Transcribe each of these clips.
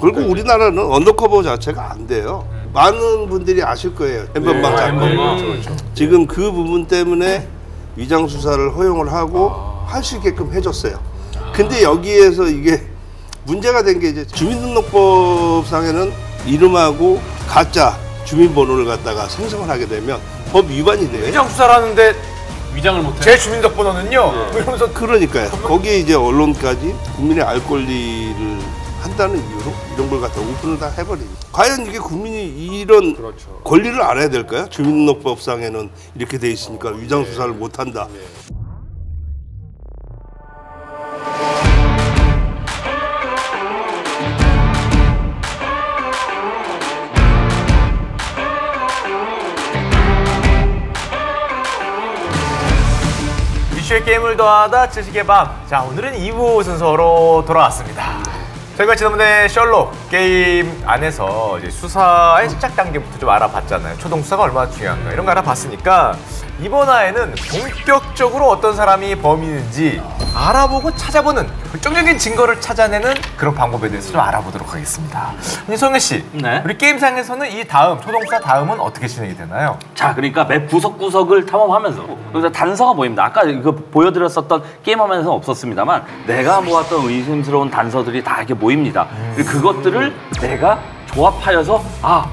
그리고 우리나라는 undercover 자체가 안 돼요. 많은 분들이 아실 거예요. N번방 사건. 음. 지금 그 부분 때문에 위장 수사를 허용을 하고 할 수 있게끔 해줬어요. 근데 여기에서 이게 문제가 된 게 이제 주민등록법상에는 이름하고 가짜 주민번호를 갖다가 생성을 하게 되면 법 위반이 돼요. 위장 수사를 하는데 위장을 못해. 제 주민등록번호는요. 이러면서 그러니까요. 거기에 이제 언론까지 국민의 알 권리를 한다는 이유로 이런 걸 갖다 오픈을 다 해버리죠. 과연 이게 국민이 이런 권리를 알아야 될까요? 주민등록법상에는 이렇게 돼 있으니까 위장 수사를 못 한다. 이슈의 게임을 더하다 지식의 밤. 자, 오늘은 2부 순서로 돌아왔습니다. 저희가 지난번에 셜록 게임 안에서 수사의 시작 단계부터 좀 알아봤잖아요. 초동 수사가 얼마나 중요한가 이런 거 알아봤으니까 이번 화에는 본격적으로 어떤 사람이 범인인지 알아보고 찾아보는 결정적인 증거를 찾아내는 그런 방법에 대해서 좀 알아보도록 하겠습니다. 성현 씨, 네. 우리 게임상에서는 이 다음 초동 수사 다음은 어떻게 진행이 되나요? 자, 그러니까 맵 구석구석을 탐험하면서 여기서 단서가 보입니다. 아까 이거 보여드렸었던 게임 화면에서는 없었습니다만 내가 모았던 의심스러운 단서들이 다 이렇게 모입니다. 그리고 그것들을 내가 조합하여서 아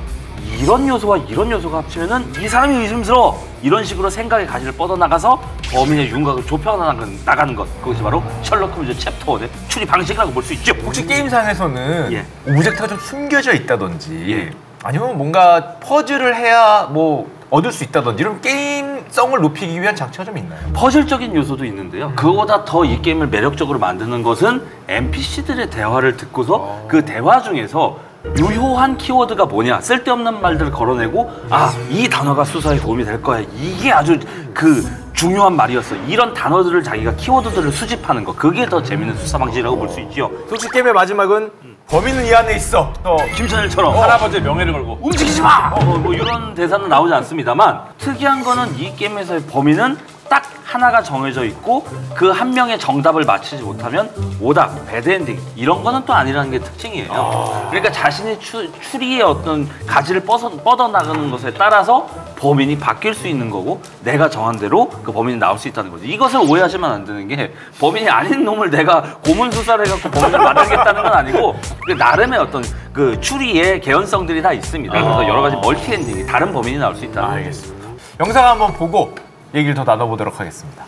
이런 요소와 이런 요소가 합치면은 이 사람이 의심스러워 이런 식으로 생각의 가지를 뻗어나가서 범인의 윤곽을 좁혀나가는 나가는 것 그것이 바로 셜록 홈즈 챕터 1의 추리 방식이라고 볼 수 있죠. 혹시 게임상에서는 예. object가 좀 숨겨져 있다든지 예. 아니면 뭔가 퍼즐을 해야 뭐 얻을 수 있다든지 이런 게임성을 높이기 위한 장치가 좀 있나요? 퍼즐적인 요소도 있는데요. 그거보다 더 이 게임을 매력적으로 만드는 것은 NPC들의 대화를 듣고서 그 대화 중에서 유효한 키워드가 뭐냐? 쓸데없는 말들을 걸어내고 아 이 단어가 수사에 도움이 될 거야. 이게 아주 그 중요한 말이었어. 이런 단어들을 자기가 키워드들을 수집하는 거. 그게 더 재밌는 수사 방식이라고 볼 수 있죠 혹시 게임의 마지막은 범인은 이 안에 있어. 또 김천일처럼. 할아버지의 명예를 걸고. 움직이지 마! 어, 뭐 이런 대사는 나오지 않습니다만 특이한 거는 이 게임에서의 범인은 딱 하나가 정해져 있고 그 한 명의 정답을 맞히지 못하면 오답, bad ending 이런 거는 또 아니라는 게 특징이에요. 그러니까 자신이 추, 추리의 어떤 가지를 뻗어, 뻗어나가는 것에 따라서 범인이 바뀔 수 있는 거고 내가 정한 대로 그 범인이 나올 수 있다는 거죠. 이것을 오해하시면 안 되는 게 범인이 아닌 놈을 내가 고문 수사를 해갖고 범인을 만들겠다는 건 아니고 그 나름의 어떤 그 추리의 개연성들이 다 있습니다. 그래서 여러 가지 multi ending이 다른 범인이 나올 수 있다는 거죠. 알겠습니다. 영상 한번 보고 얘기를 더 나눠보도록 하겠습니다.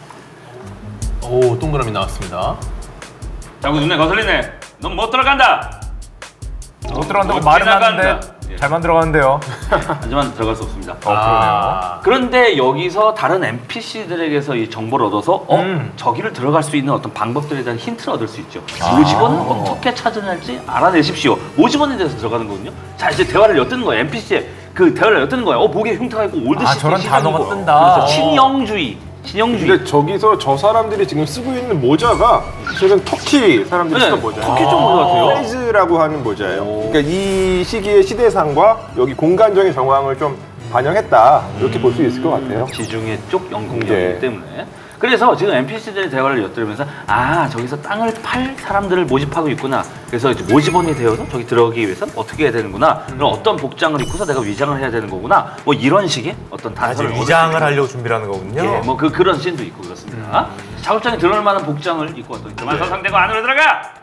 오 동그라미 나왔습니다. 자꾸 눈에 거슬리네. 넌 못 들어간다. 못 들어간다고 못 말은. 하는데 예. 잘 만 들어가는데요. 하지만 들어갈 수 없습니다. 어. 아, 그런데 여기서 다른 NPC들에게서 이 정보를 얻어서 어 음. 저기를 들어갈 수 있는 어떤 방법들에 대한 힌트를 얻을 수 있죠. 아. 50원은 어떻게 찾아낼지 알아내십시오. 50원에 대해서 들어가는 거거든요. 자 이제 대화를 엿듣는 거예요. NPC에 그 대화를 엿듣는 거예요. 어 목에 흉터가 있고 old 아, city 저런. 단어가 뜬다. 그래서 어. 친영주의, 친영주의. 근데 저기서 저 사람들이 지금 쓰고 있는 모자가 실은 터키 사람들이 네, 쓰던 모자예요. 터키 쪽 모자 같아요. 프레이즈라고 하는 모자예요. 그러니까 이 시기의 시대상과 여기 공간적인 정황을 좀 반영했다 이렇게 볼 수 있을 것 같아요. 지중해 쪽 영국이기 예. 때문에 그래서 지금 NPC들의 대화를 엿들으면서 아 저기서 땅을 팔 사람들을 모집하고 있구나 그래서 이제 모집원이 되어서 저기 들어가기 위해서 어떻게 해야 되는구나 그럼 어떤 복장을 입고서 내가 위장을 해야 되는 거구나 뭐 이런 식의 어떤 단서를 위장을 하려고 준비를 하는 거군요. 예, 뭐 그 그런 씬도 있고 그렇습니다. 작업장에 들어올 만한 복장을 입고 왔더니 그만 서 상대고 안으로 들어가.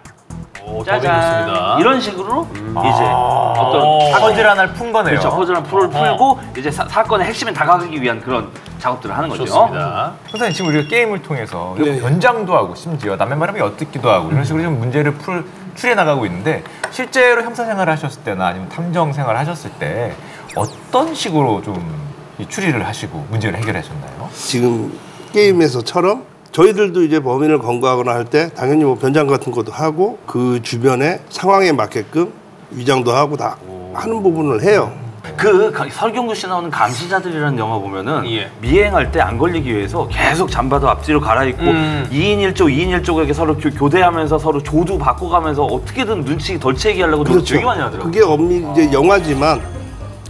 오 짜잔. 이런 식으로 이제 아. 어떤 퍼즐 하나를 푼 거네요. 그렇죠. 허전한 풀을 풀고 이제 사, 사건의 핵심에 다가가기 위한 그런 작업들을 하는 거죠. 좋습니다. 선생님 지금 우리가 게임을 통해서 이거 변장도 하고 심지어 남의 말하면 엿듣기도 하고 이런 식으로 좀 문제를 풀 추리해 나가고 있는데 실제로 형사 생활을 하셨을 때나 아니면 탐정 생활을 하셨을 때 어떤 식으로 좀이 추리를 하시고 문제를 해결하셨나요? 지금 게임에서처럼 저희들도 이제 범인을 검거하거나 할 때 당연히 뭐 변장 같은 것도 하고 그 주변의 상황에 맞게끔 위장도 하고 다 하는 부분을 해요. 그 가- 설경구 씨 나오는 감시자들이라는 영화 보면은 예. 미행할 때 안 걸리기 위해서 계속 잠바도 앞뒤로 갈아입고 음. 2인 1조, 2인 1조에게 서로 교, 대하면서 서로 조도 바꿔가면서 어떻게든 눈치 덜 채게 하려고 노력 되게 많이 하더라고요. 그게 엄밀히 이제 영화지만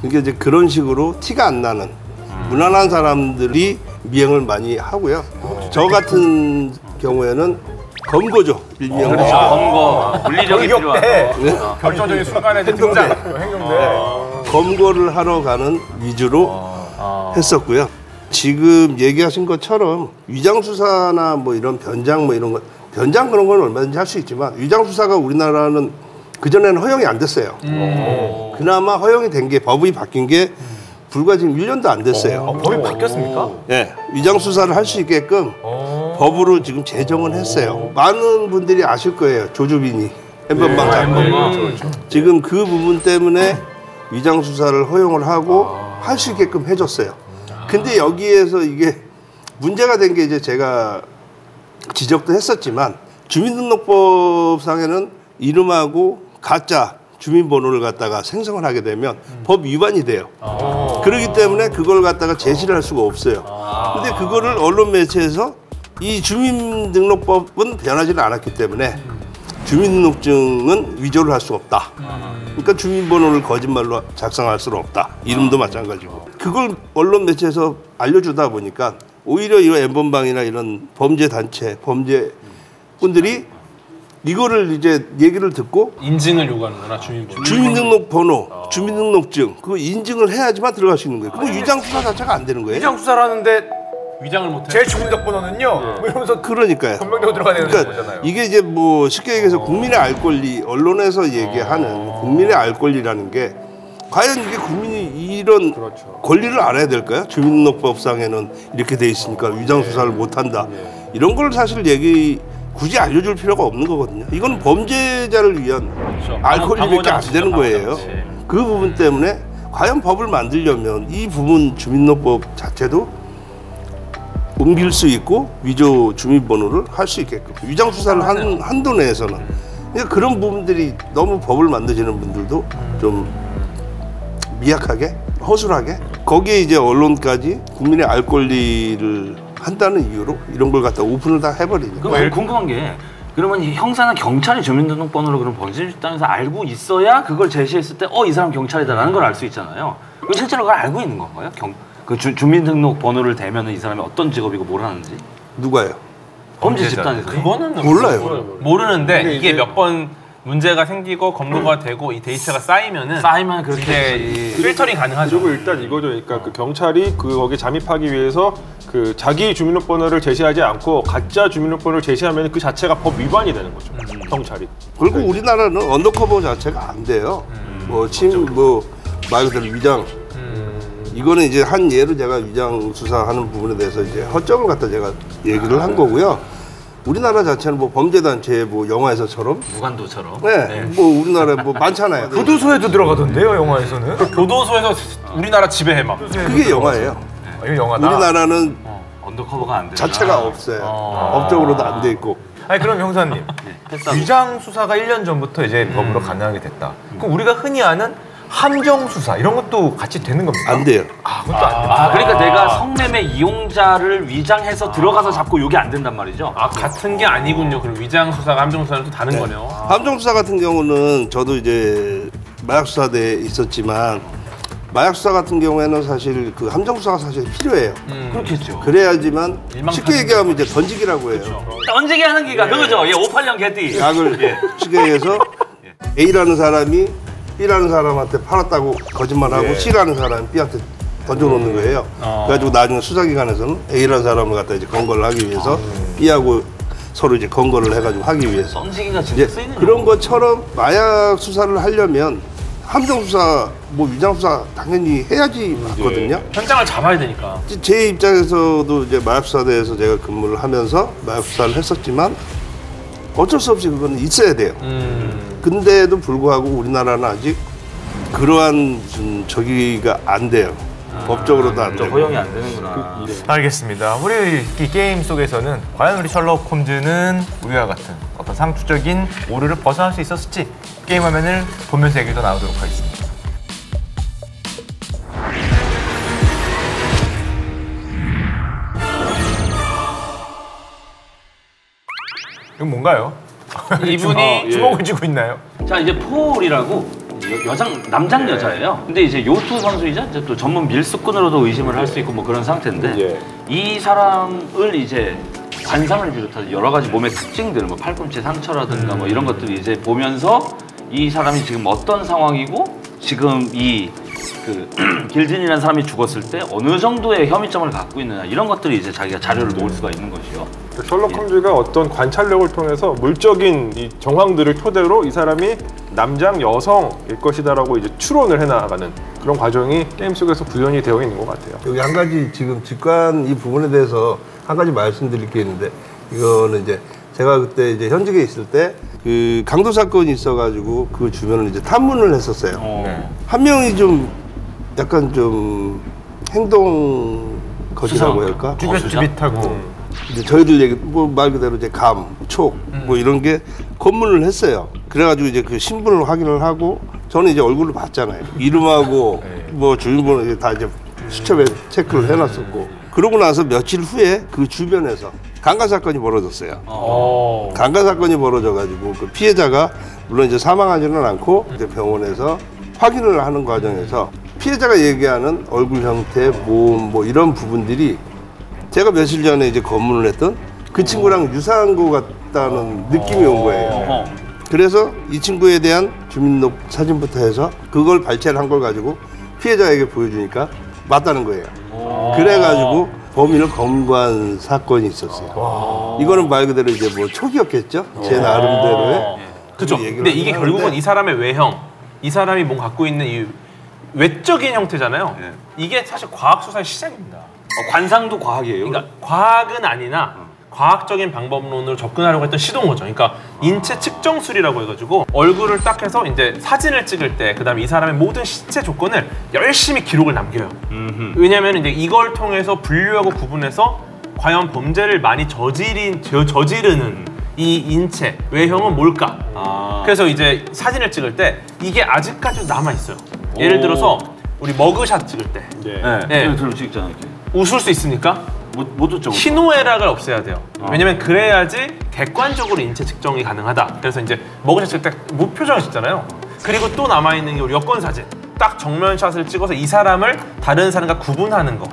그게 이제 그런 식으로 티가 안 나는 무난한 사람들이 미행을 많이 하고요. 저 같은 경우에는 검거죠. 일명. 그렇죠. 검거 물리력이 돌격 필요한. 때 네. 결정적인 순간에 등장 행동대. 검거를 하러 가는 위주로 아. 했었고요. 지금 얘기하신 것처럼 위장 수사나 뭐 이런 변장 뭐 이런 거 변장 그런 건 얼마든지 할 수 있지만 위장 수사가 우리나라는 그 전에는 허용이 안 됐어요. 그나마 허용이 된 게 법이 바뀐 게 불과 지금 1년도 안 됐어요. 어, 법이 바뀌었습니까? 예, 위장 수사를 할 수 있게끔 법으로 지금 제정을 했어요. 많은 분들이 아실 거예요. 조주빈이 엠번방 사건. 지금 그 부분 때문에 위장 수사를 허용을 하고 할 수 있게끔 해줬어요. 근데 여기에서 이게 문제가 된 게 이제 제가 지적도 했었지만 주민등록법상에는 이름하고 가짜 주민번호를 갖다가 생성을 하게 되면 법 위반이 돼요. 그렇기 때문에 그걸 갖다가 제시를 할 수가 없어요. 근데 그거를 언론 매체에서 이 주민등록법은 변하지는 않았기 때문에 주민등록증은 위조를 할수 없다. 그러니까 주민번호를 거짓말로 작성할 수는 없다. 이름도 마찬가지고. 그걸 언론 매체에서 알려주다 보니까 오히려 이런 엠번방이나 이런 범죄 단체, 범죄 분들이 이거를 이제 얘기를 듣고 인증을 요구하는구나 주민번호. 주민등록번호, 주민등록증 그거 인증을 해야지만 들어갈 수 있는 거예요. 그거 위장 수사 자체가 안 되는 거예요. 위장 수사를 하는데 위장을 못해. 제 주민등록 번호는요. 뭐 이러면서 그러니까요. 건명되고 들어가야 되는 그러니까 거잖아요. 이게 이제 뭐 쉽게 얘기해서 국민의 알 권리 언론에서 얘기하는 국민의 알 권리라는 게 과연 이게 국민이 이런 권리를 알아야 될까요? 주민등록법상에는 이렇게 돼 있으니까 위장 수사를 못 한다. 이런 걸 사실 얘기 굳이 알려줄 필요가 없는 거거든요. 이건 범죄자를 위한 알 권리밖에 안 되는 거예요. 그 부분 때문에 과연 법을 만들려면 이 부분 주민등록법 자체도 옮길 수 있고 위조 주민번호를 할 수 있게끔 위장 수사를 한 한도 내에서는. 그러니까 그런 부분들이 너무 법을 만드시는 분들도 좀 미약하게 허술하게 거기에 이제 언론까지 국민의 알 권리를 한다는 이유로 이런 걸 갖다 오픈을 다 해버리니까 그럼 궁금한 게 그러면 이 형사나 경찰이 주민등록번호를 그럼 범죄 집단에서 알고 있어야 그걸 제시했을 때 어 이 사람 경찰이다라는 걸 알 수 있잖아요. 그럼 실제로 그걸 알고 있는 건가요? 경, 그 주, 주민등록번호를 대면은 이 사람이 어떤 직업이고 뭘 하는지 누가요? 범죄. 집단에서 그거는 몰라요. 모르는데 이게 몇 번 문제가 생기고 검거가 되고 이 데이터가 쌓이면은 쌓이면 그렇게 필터링 가능하죠. 그리고 일단 이거죠. 그러니까 그 경찰이 그 거기 잠입하기 위해서 그 자기 주민등록번호를 제시하지 않고 가짜 주민등록번호를 제시하면 그 자체가 법 위반이 되는 거죠. 경찰이. 그리고 우리나라는 undercover 자체가 안 돼요. 뭐 침 뭐 말 그대로 위장 이거는 이제 한 예로 제가 위장 수사하는 부분에 대해서 이제 허점을 갖다 제가 얘기를 한 거고요. 우리나라 자체는 뭐 범죄 단체 뭐 영화에서처럼 무관도처럼 네, 뭐 우리나라에 뭐 많잖아요. 교도소에도 들어가던데요, 영화에서는. 교도소에서 우리나라 지배해 막. 그게 영화예요. 아, 이거 영화다. 우리나라는 언더커버가 안 되는 자체가 없어요. 법적으로도 안 돼 있고. 아니 그럼 형사님 패스하고. 위장 수사가 1년 전부터 이제 법으로 가능하게 됐다. 그럼 우리가 흔히 아는 함정 수사 이런 것도 같이 되는 겁니까? 안 돼요. 아 그것도 안 됩니다. 아 그러니까 내가 성매매 이용자를 위장해서 들어가서 잡고 이게 안 된단 말이죠. 아 같은 게 아니군요. 그럼 위장 수사가 함정 수사는 또 다른 거네요. 함정 수사 같은 경우는 저도 이제 마약 수사대에 있었지만 마약 수사 같은 경우에는 사실 그 함정 수사가 사실 필요해요. 그렇겠죠. 그래야지만 쉽게 얘기하면 이제 던지기라고 해요. 던지게 하는 기가 그거죠. 예, 58년 개띠. 약을 쉽게 얘기해서 A라는 사람이 B라는 사람한테 팔았다고 거짓말하고 C라는 사람이 B한테 던져놓는 거예요. 그래가지고 나중에 수사기관에서는 A라는 사람을 갖다 이제 검거를 하기 위해서 B하고 서로 이제 검거를 해가지고 하기 위해서 던지기가 진짜 이제 쓰이는 그런 것처럼 마약 수사를 하려면 함정 수사, 뭐 위장 수사 당연히 해야지 맞거든요. 현장을 잡아야 되니까. 제 입장에서도 이제 마약 수사대에서 제가 근무를 하면서 마약 수사를 했었지만 어쩔 수 없이 그거는 있어야 돼요. 근데도 불구하고 우리나라는 아직 그러한 무슨 저기가 안 돼요. 법적으로도 안저 되고. 허용이 안 되는구나. 알겠습니다. 우리 이 게임 속에서는 과연 우리 셜록 홈즈는 우리와 같은 어떤 상투적인 오류를 벗어날 수 있었을지 게임 화면을 보면서 얘기도 나누도록 하겠습니다. 이건 뭔가요? 이분이 주먹을 쥐고 있나요? 자 이제 폴이라고 여, 여장 남장 여자예요. 근데 이제 요트 선수이자 이제 또 전문 밀수꾼으로도 의심을 할 수 있고 뭐 그런 상태인데 예. 이 사람을 이제 관상을 비롯한 여러 가지 몸의 특징들, 뭐 팔꿈치 상처라든가 뭐 이런 것들을 이제 보면서 이 사람이 지금 어떤 상황이고 지금 이 그 길진이라는 사람이 죽었을 때 어느 정도의 혐의점을 갖고 있느냐 이런 것들이 이제 자기가 자료를 모을 수가 있는 것이요. 셜록 홈즈가 어떤 관찰력을 통해서 물적인 이 정황들을 토대로 이 사람이 남장 여성일 것이다라고 이제 추론을 해나가는 그런 과정이 게임 속에서 구현이 되어 있는 것 같아요. 여기 한 가지 지금 직관 이 부분에 대해서 한 가지 말씀드릴 게 있는데 이거는 이제 제가 그때 이제 현직에 있을 때 그 강도 사건이 있어가지고 그 주변을 이제 탐문을 했었어요. 어. 한 명이 좀 약간 좀 행동 거지라고. 할까? 쭈빗쭈빗하고 이제 저희들 얘기 뭐 말 그대로 이제 감, 촉 뭐 이런 게 검문을 했어요. 그래가지고 이제 그 신분을 확인을 하고 저는 이제 얼굴을 봤잖아요. 이름하고 뭐 주민번호 이제 다 이제 수첩에 체크를 해놨었고 그러고 나서 며칠 후에 그 주변에서 강간 사건이 벌어졌어요. 어. 강간 사건이 벌어져가지고 그 피해자가 물론 이제 사망하지는 않고 이제 병원에서 확인을 하는 과정에서 피해자가 얘기하는 얼굴 형태, 몸 뭐 이런 부분들이 제가 며칠 전에 이제 검문을 했던 그 친구랑 유사한 것 같다는 느낌이 온 거예요. 어. 그래서 이 친구에 대한 주민록 사진부터 해서 그걸 발췌를 한 걸 가지고 피해자에게 보여주니까 맞다는 거예요. 그래가지고 범인을 검거한 사건이 있었어요. 이거는 말 그대로 이제 뭐 촉이었겠죠? 제 나름대로의. 그죠. 얘기를 근데 이게 하긴 결국은 하는데 이 사람의 외형, 이 사람이 뭔 갖고 있는 이 외적인 형태잖아요. 이게 사실 과학 수사의 시작입니다. 어, 관상도 과학이에요. 그러니까 과학은 아니나 과학적인 방법론으로 접근하려고 했던 시도인 거죠. 그러니까 인체 측정술이라고 해가지고 얼굴을 딱 해서 이제 사진을 찍을 때 그다음에 이 사람의 모든 신체 조건을 열심히 기록을 남겨요. 왜냐하면 이제 이걸 통해서 분류하고 구분해서 과연 범죄를 많이 저지린 저, 저지르는 이 인체 외형은 뭘까? 아. 그래서 이제 사진을 찍을 때 이게 아직까지도 남아 있어요. 예를 오. 들어서 우리 머그샷 찍을 때 네. 네, 네. 네. 찍잖아요. 이렇게. 웃을 수 있으니까 못, 못 웃죠. 못 희노애락을 없애야 돼요. 왜냐면 그래야지 객관적으로 인체 측정이 가능하다. 그래서 이제 먹으셨 찍을 때 무표정을 찍잖아요. 그리고 또 남아있는 게 우리 여권 사진. 딱 정면샷을 찍어서 이 사람을 다른 사람과 구분하는 거.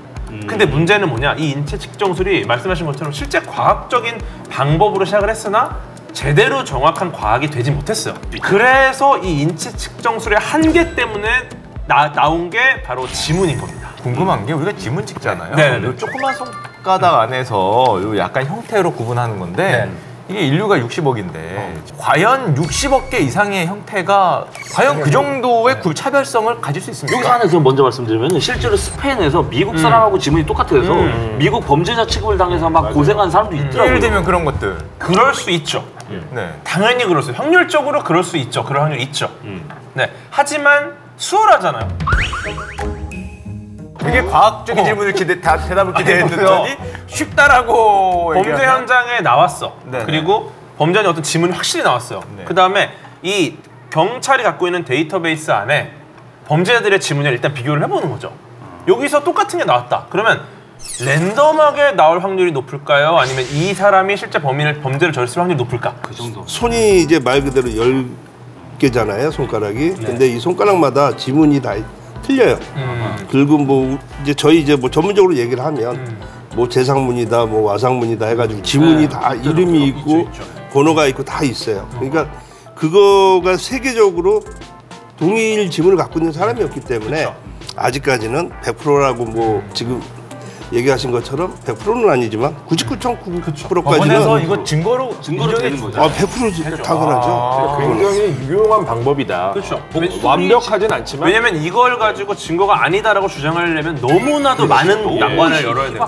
근데 문제는 뭐냐? 이 인체 측정술이 말씀하신 것처럼 실제 과학적인 방법으로 시작을 했으나 제대로 정확한 과학이 되지 못했어요. 그래서 이 인체 측정술의 한계 때문에 나, 나온 게 바로 지문인 겁니다. 궁금한 게 우리가 지문 찍잖아요. 네, 네. 요 조그만 손가락 안에서 요 약간 형태로 구분하는 건데 이게 인류가 60억인데 과연 60억 개 이상의 형태가 과연 그 정도의 구- 차별성을 가질 수 있습니까? 여기서 하나 좀 먼저 말씀드리면 실제로 스페인에서 미국 사람하고 지문이 똑같아서 미국 범죄자 취급을 당해서 막 고생한 사람도 있더라고요. 예를 들면 그런 것들. 그럴 수 있죠. 네. 당연히 그럴 수 있어요. 확률적으로 그럴 수 있죠. 그럴 확률 있죠. 네. 하지만 수월하잖아요. 되게 과학적인 질문을 기대, 다 대답을 기대했더니 쉽다라고 범죄 현장에 나왔어. 네네. 그리고 범죄자 어떤 지문이 확실히 나왔어요. 네. 그 다음에 이 경찰이 갖고 있는 데이터베이스 안에 범죄자들의 지문을 일단 비교를 해보는 거죠. 여기서 똑같은 게 나왔다. 그러면 랜덤하게 나올 확률이 높을까요? 아니면 이 사람이 실제 범인을 범죄를 저질할 확률이 높을까? 그 정도. 손이 이제 말 그대로 열 개잖아요, 손가락이. 근데 이 손가락마다 지문이 다 틀려요. 그리고 뭐 이제 저희 이제 뭐 전문적으로 얘기를 하면 뭐 재상문이다, 뭐 와상문이다 해가지고 지문이 다 이름이 있고 번호가 있고 다 있어요. 그러니까 그거가 세계적으로 동일 지문을 갖고 있는 사람이 없기 때문에 아직까지는 100%라고 뭐 지금 얘기하신 것처럼 100%는 아니지만 99.9%까지는 법원에서 이거 증거로 증거로 되는 주- 거죠. 아, 100% 당연하죠. 굉장히 유용한 방법이다. 그렇죠. 완벽하진 않지만 왜냐면 이걸 가지고 증거가 아니다라고 주장하려면 너무나도 많은 난관을 열어야 되고.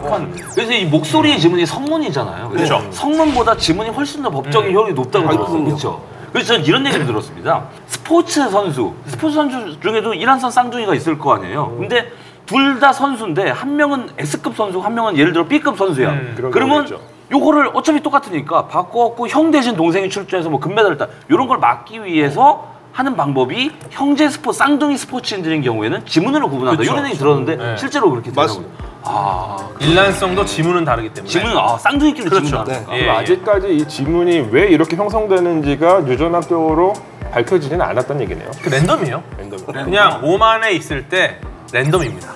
그래서 이 목소리의 지문이 성문이잖아요. 그렇죠. 성문보다 지문이 훨씬 더 법적인 효력이 높다고 들었어요. 그렇죠. 그래서 저는 이런 얘기를 들었습니다. 스포츠 선수, 스포츠 선수 중에도 이란선 쌍둥이가 있을 거 아니에요. 근데 둘 다 선수인데 한 명은 S급 선수, 한 명은 예를 들어 B급 선수야. 그런 그러면. 요거를 어차피 똑같으니까 바꿔갖고 형 대신 동생이 출전해서 뭐 금메달을 따 이런 걸 막기 위해서 하는 방법이 형제 스포츠 쌍둥이 스포츠인들인 경우에는 지문으로 구분한다 그쵸. 이런 얘기 들었는데 네. 실제로 그렇게 되더라고요. 맞습니다. 일란성도 지문은 다르기 때문에 지문은 아 쌍둥이끼리 그렇죠. 지문 네. 나니까. 예, 그리고 예. 아직까지 이 지문이 왜 이렇게 형성되는지가 유전학적으로 밝혀지지는 않았다는 얘기네요. 그 랜덤이에요. 랜덤. 그냥 몸 안에 있을 때 랜덤입니다.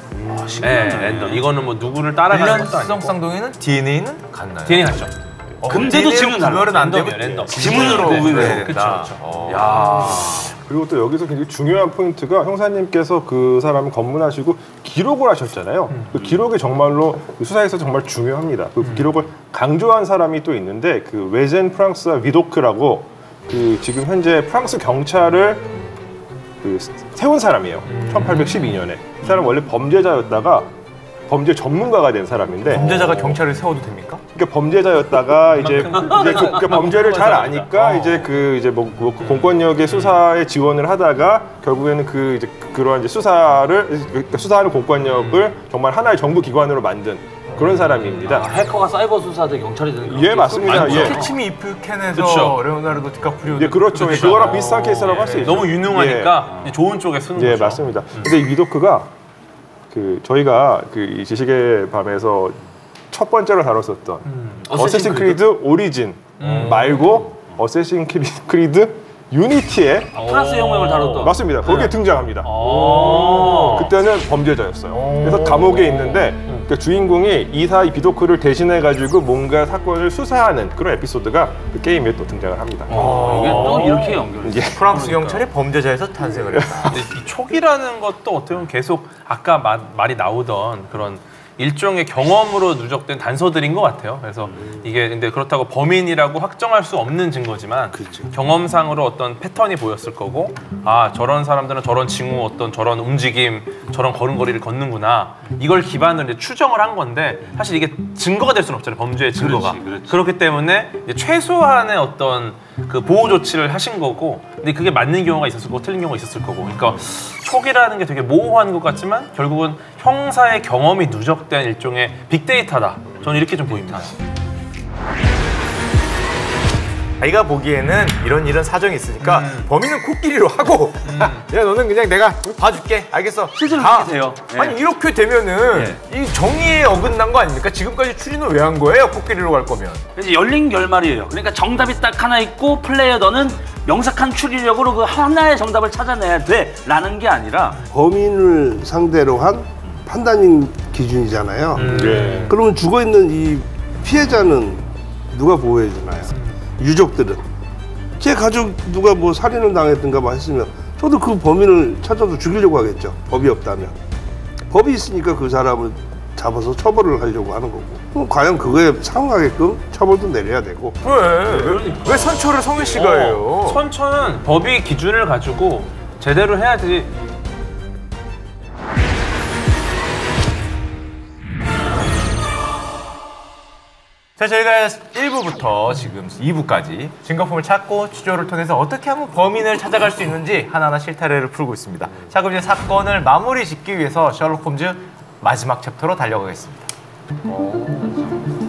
네, 랜덤. 이거는 뭐 누구를 따라가는 것도 일란성 아니고 쌍둥이는 DNA는 같나요? DNA 같죠. 근데도 지문. 구별은 안 되고 랜덤. 지문으로 구분해야 네, 된다. 어. 야. 그리고 또 여기서 굉장히 중요한 포인트가 형사님께서 그 사람을 검문하시고 기록을 하셨잖아요. 그 기록이 정말로 그 수사에서 정말 중요합니다. 그 기록을 강조한 사람이 또 있는데 그 외젠 프랑스와 위도크라고 그 지금 현재 프랑스 경찰을 그 세운 사람이에요. 1812년에. 이 사람 원래 범죄자였다가 범죄 전문가가 된 사람인데 범죄자가 경찰을 세워도 됩니까? 그러니까 범죄자였다가 이제 이제 그, 그 범죄를 잘 아니까 이제 그 이제 뭐, 뭐그 공권력의 수사에 지원을 하다가 결국에는 그 이제 그- 그러한 이제 수사를 그러니까 수사하는 공권력을 정말 하나의 정부 기관으로 만든 그런 사람입니다. 아, 해커가 사이버 수사대 경찰이 되는 그런 예게 맞습니다. 있어? 예. Catch Me If You Can에서 그쵸. 레오나르도 디카프리오 예, 그렇죠. 예, 그거랑 비슷한 케이스라고 할 수 있죠. 너무 유능하니까 좋은 쪽에 쓰는 예, 거죠. 맞습니다. 근데 이 비도크가 그 저희가 그이 G식의 밤에서 첫 번째로 다뤘었던 어쌔신 크리드 오리진 말고 어쌔신 크리- 크리드 유니티에 프랑스 혁명을 다뤘던. 맞습니다. 거기에 등장합니다. 오. 그때는 범죄자였어요. 그래서 감옥에 있는데 그 주인공이 이사 이 비도크를 대신해 가지고 뭔가 사건을 수사하는 그런 에피소드가 그 게임에 또 등장을 합니다. 어, 이게 또 이렇게 연결이 돼. 프랑스 경찰이 범죄자에서 탄생을 했다. 근데 이 촉이라는 것도 어떻게 보면 계속 아까 마- 말이 나오던 그런 일종의 경험으로 누적된 단서들인 것 같아요. 그래서 이게 근데 그렇다고 범인이라고 확정할 수 없는 증거지만 경험상으로 어떤 패턴이 보였을 거고 아 저런 사람들은 저런 징후 어떤 저런 움직임 저런 걸음걸이를 걷는구나 이걸 기반으로 추정을 한 건데 사실 이게 증거가 될 수는 없잖아요 범죄의 증거가 그렇지, 그렇지. 그렇기 때문에 최소한의 어떤 그 보호 조치를 하신 거고 근데 그게 맞는 경우가 있었을 거고 틀린 경우가 있었을 거고. 그러니까 촉이라는 게 되게 모호한 것 같지만 결국은 형사의 경험이 누적된 일종의 빅데이터다. 저는 이렇게 좀 보입니다 자기가 보기에는 이런 이런 사정이 있으니까 범인은 코끼리로 하고 야 너는 그냥 내가 봐줄게 알겠어 실제로 가. 돼요. 예. 아니 이렇게 되면은 이 정의에 어긋난 거 아닙니까 지금까지 추리는 왜한 거예요 코끼리로 갈 거면 그래서 열린 결말이에요. 그러니까 정답이 딱 하나 있고 플레이어 너는 명석한 추리력으로 그 하나의 정답을 찾아내야 돼 라는 게 아니라 범인을 상대로 한 판단인 기준이잖아요. 예. 그러면 죽어 있는 이 피해자는 누가 보호해 주나요? 유족들은 제 가족 누가 뭐 살인을 당했든가 뭐 했으면 저도 그 범인을 찾아서 죽이려고 하겠죠. 법이 없다면 법이 있으니까 그 사람을 잡아서 처벌을 하려고 하는 거고 그럼 과연 그거에 상응하게끔 처벌도 내려야 되고 왜? 왜 선처를 성일 씨가 해요? 어, 선처는 법이 기준을 가지고 제대로 해야지 자, 저희가 1부부터 지금 2부까지 증거품을 찾고 추조를 통해서 어떻게 하면 범인을 찾아갈 수 있는지 하나하나 실타래를 풀고 있습니다. 자, 그럼 이제 사건을 마무리 짓기 위해서 셜록 홈즈 마지막 챕터로 달려가겠습니다.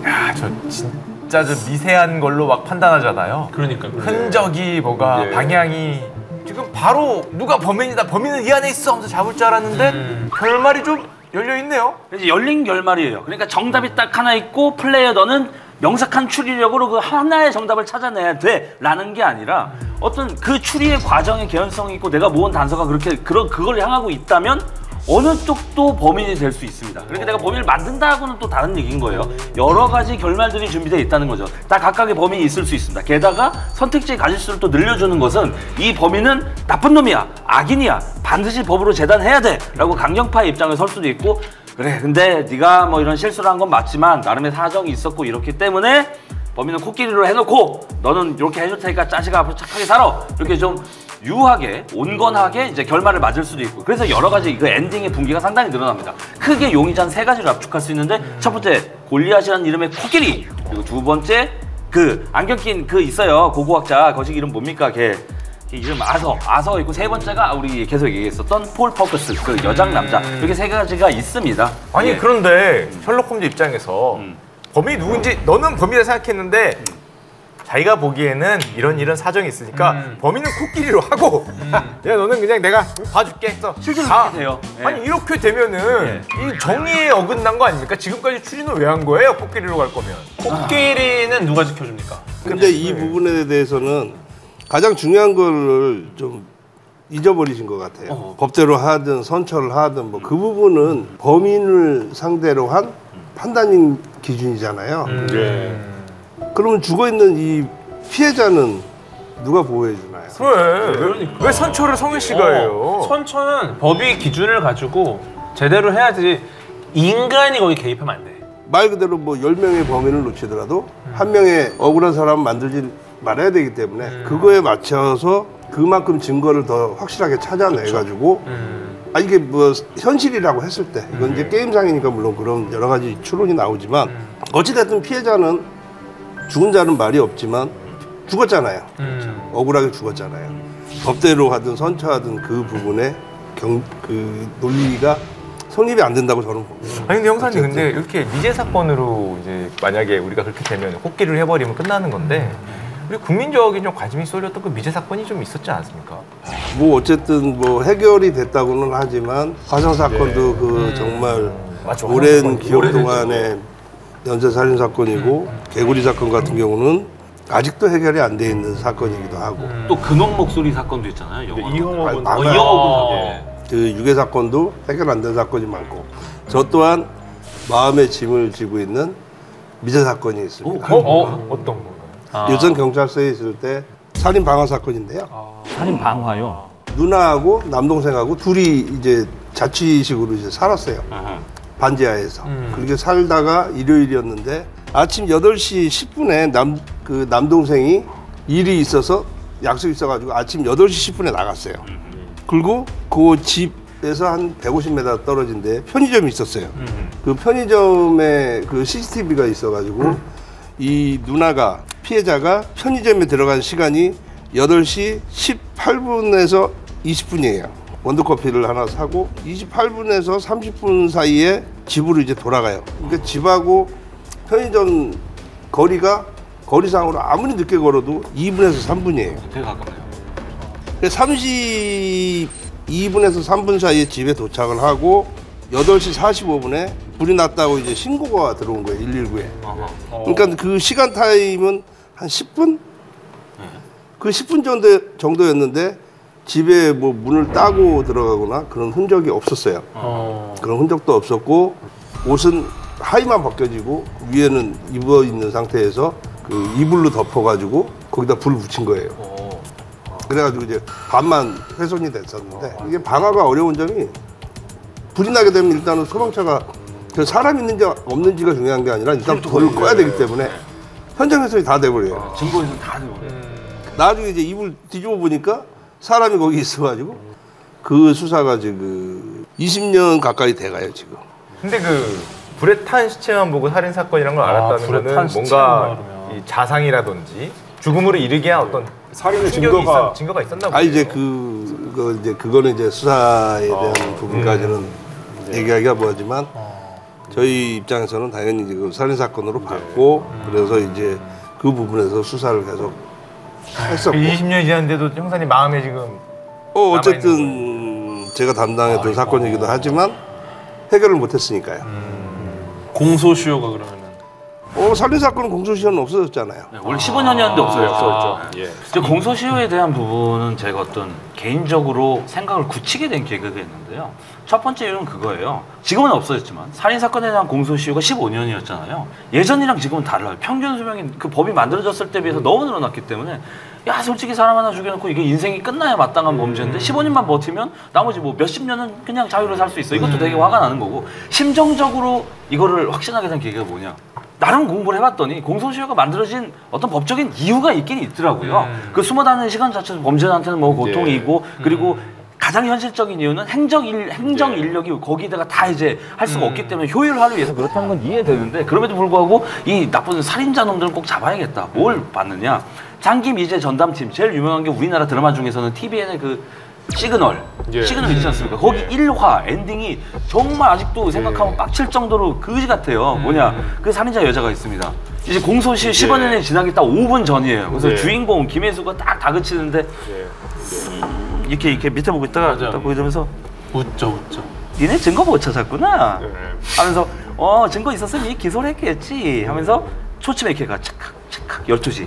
야, 저 진짜 저 미세한 걸로 막 판단하잖아요. 그러니까 흔적이 뭐가 예. 방향이 지금 바로 누가 범인이다 범인은 이 안에 있어 하면서 잡을 줄 알았는데 결말이 좀 열려 있네요. 그래서 열린 결말이에요. 그러니까 정답이 딱 하나 있고 플레이어 너는 명석한 추리력으로 그 하나의 정답을 찾아내야 돼라는 게 아니라 어떤 그 추리의 과정에 개연성이 있고 내가 모은 단서가 그렇게 그런 그걸 향하고 있다면 어느 쪽도 범인이 될 수 있습니다. 그렇게 내가 범인을 만든다고는 또 다른 얘기인 거예요. 여러 가지 결말들이 준비되어 있다는 거죠. 다 각각의 범인이 있을 수 있습니다. 게다가 선택지의 가짓수를 또 늘려주는 것은 이 범인은 나쁜 놈이야, 악인이야, 반드시 법으로 재단해야 돼 라고 강경파의 입장을 설 수도 있고 그래 근데 네가 뭐 이런 실수를 한 건 맞지만 나름의 사정이 있었고 이렇기 때문에 범인은 코끼리로 해놓고 너는 이렇게 해줄 테니까 짜식아 앞으로 착하게 살아 이렇게 좀 유하게 온건하게 이제 결말을 맞을 수도 있고. 그래서 여러 가지 그 엔딩의 분기가 상당히 늘어납니다. 크게 용의자 세 가지를 압축할 수 있는데 첫 번째 골리앗이라는 이름의 코끼리. 그리고 두 번째 그 안경 낀 그 있어요. 고고학자. 거식 이름 뭡니까? 걔. 걔 이름 아서 아서 있고 세 번째가 우리 계속 얘기했었던 폴 퍼커스 그 여장 남자. 이렇게 세 가지가 있습니다. 아니 예. 그런데 셜록 홈즈 입장에서 음. 범인이 누군지 너는 범인이라 생각했는데 자기가 보기에는 이런 이런 사정이 있으니까 음. 범인은 코끼리로 하고 야 너는 그냥 내가 봐줄게 해서 가. 그렇게 돼요 예. 아니 이렇게 되면은 이 정의에 어긋난 거 아닙니까? 지금까지 추리는 왜한 거예요? 코끼리로 갈 거면 코끼리는 누가 지켜줍니까? 근데 이 부분에 대해서는 가장 중요한 거를 좀 잊어버리신 것 같아요. 어. 법대로 하든 선처를 하든 뭐 그 부분은 범인을 상대로 한 판단인 기준이잖아요. 예. 그러면 죽어 있는 이 피해자는 누가 보호해 주나요? 왜? 왜 선처를 성일 씨가 해요? 어, 선처는 법이 기준을 가지고 제대로 해야지 인간이 거기 개입하면 안 돼. 말 그대로 뭐 10명의 범인을 놓치더라도 한 명의 억울한 사람 만들지 말아야 되기 때문에 그거에 맞춰서 그만큼 증거를 더 확실하게 찾아내 가지고 음. 아 이게 뭐 현실이라고 했을 때 이건 이제 게임상이니까 물론 그런 여러 가지 추론이 나오지만 어찌 됐든 피해자는 죽은 자는 말이 없지만 죽었잖아요. 음. 억울하게 죽었잖아요. 법대로 하든 선처하든 그 부분에 경, 그 논리가 성립이 안 된다고 저는 봅니다. 아니 근데 형사님 근데 이렇게 미제 사건으로 이제 만약에 우리가 그렇게 되면 호기를 해버리면 끝나는 건데 우리 국민적인 좀 관심이 쏠렸던 그 미제 사건이 좀 있었지 않습니까? 뭐 어쨌든 뭐 해결이 됐다고는 하지만 화성 사건도 그 정말 맞죠. 오랜 기억. 동안의 연쇄 살인 사건이고 개구리 사건 같은 경우는 아직도 해결이 안 돼 있는 사건이기도 하고 또 근원 목소리 사건도 있잖아요. 영화. 아, 어, 많아요. 이영옥은 예. 그 유괴 사건도 해결 안 된 사건이 많고 저 또한 마음의 짐을 지고 있는 미제 사건이 있습니다. 어? 어? 어떤 건가요? 유전 경찰서에 있을 때 살인 방화 사건인데요. 살인 방화요. 누나하고 남동생하고 둘이 이제 자취식으로 이제 살았어요. 반지하에서. 그렇게 살다가 일요일이었는데 아침 8시 10분에 남, 그 남동생이 일이 있어서 약속이 있어가지고 아침 8시 10분에 나갔어요. 그리고 그 집에서 한 150m 떨어진 데 편의점이 있었어요. 그 편의점에 그 CCTV가 있어가지고 이 누나가 피해자가 편의점에 들어간 시간이 8시 18분에서 20분이에요. 원두커피를 하나 사고 28분에서 30분 사이에 집으로 이제 돌아가요. 그러니까 집하고 편의점 거리가 거리상으로 아무리 늦게 걸어도 2분에서 3분이에요. 되게 가깝네요. 32분에서 3분 사이에 집에 도착을 하고 8시 45분에 불이 났다고 이제 신고가 들어온 거예요, 119에. 그러니까 그 시간 타임은 한 10분? 그 10분 정도, 정도였는데 집에 뭐 문을 따고 들어가거나 그런 흔적이 없었어요. 어. 그런 흔적도 없었고 옷은 하의만 벗겨지고 위에는 입어 있는 상태에서 그 이불로 덮어가지고 거기다 불을 붙인 거예요. 그래가지고 이제 반만 훼손이 됐었는데 이게 방화가 어려운 점이 불이 나게 되면 일단은 소방차가 그 사람 있는지 없는지가 중요한 게 아니라 일단 불을 꺼야 되기 때문에 현장 훼손이 다 돼버려요. 증거에서 다 되고. 나중에 이제 이불 뒤집어 보니까 사람이 거기 있어가지고 그 수사가 지금 20년 가까이 돼가요 지금. 근데 그 불에 탄 시체만 보고 살인 사건이란 걸 아, 알았다는 불에 거는 탄 뭔가. 이 자상이라든지 죽음으로 이르게 한 어떤 살인의 증거가 있었, 증거가 있었나 보네요. 아 이제 그, 그 이제 그거는 이제 수사에 대한 부분까지는 얘기하기가 뭐하지만 저희 입장에서는 당연히 지금 살인 사건으로 봤고 그래서 이제 그 부분에서 수사를 계속 했었고. 20년이 지났는데도 형사님 마음에 지금 어, 어쨌든 제가 담당했던 사건이기도 하지만 해결을 못했으니까요. 공소시효가 그러면은 어 살인 사건은 공소시효는 없어졌잖아요. 네, 원래 15년이었는데 없어졌죠. 예. 이제 공소시효에 대한 부분은 제가 어떤 개인적으로 생각을 굳히게 된 계기가 있는데요. 첫 번째 이유는 그거예요. 지금은 없어졌지만 살인 사건에 대한 공소시효가 15년이었잖아요. 예전이랑 지금은 달라요. 평균 수명이 그 법이 만들어졌을 때 비해서 너무 늘어났기 때문에 야 솔직히 사람 하나 죽여놓고 이게 인생이 끝나야 마땅한 범죄인데 15년만 버티면 나머지 뭐 몇십 년은 그냥 자유로 살 수 있어. 이것도 되게 화가 나는 거고 심정적으로 이거를 확신하게 된 계기가 뭐냐? 나름 공부를 해봤더니 공소시효가 만들어진 어떤 법적인 이유가 있긴 있더라고요. 그 숨어다니는 시간 자체는 범죄자한테는 뭐 고통이고 그리고 가장 현실적인 이유는 행정 일 행정 인력이 거기다가 다 이제 할 수가 없기 때문에 효율을 하기 위해서 그렇다는 건 이해되는데 그럼에도 불구하고 이 나쁜 살인자 놈들은 꼭 잡아야겠다. 뭘 봤느냐? 장기 미제 전담팀 제일 유명한 게 우리나라 드라마 중에서는 TVN의 그 시그널 예. 시그널 있지 않습니까? 거기 일 1화 엔딩이 정말 아직도 생각하면 빡칠 정도로 그지 같아요. 뭐냐 그 살인자 여자가 있습니다. 이제 공소시 15년이 지나기 딱 5분 전이에요. 그래서 예. 주인공 김혜수가 딱 다그치는데 예. 이렇게 이렇게 밑에 보고 있다가 맞아. 딱 보이면서 웃죠 웃죠. 니네 증거 못 찾았구나 예. 하면서 어 증거 있었으니 기소를 했겠지 하면서 초침에 이렇게 가 착각 착각 12시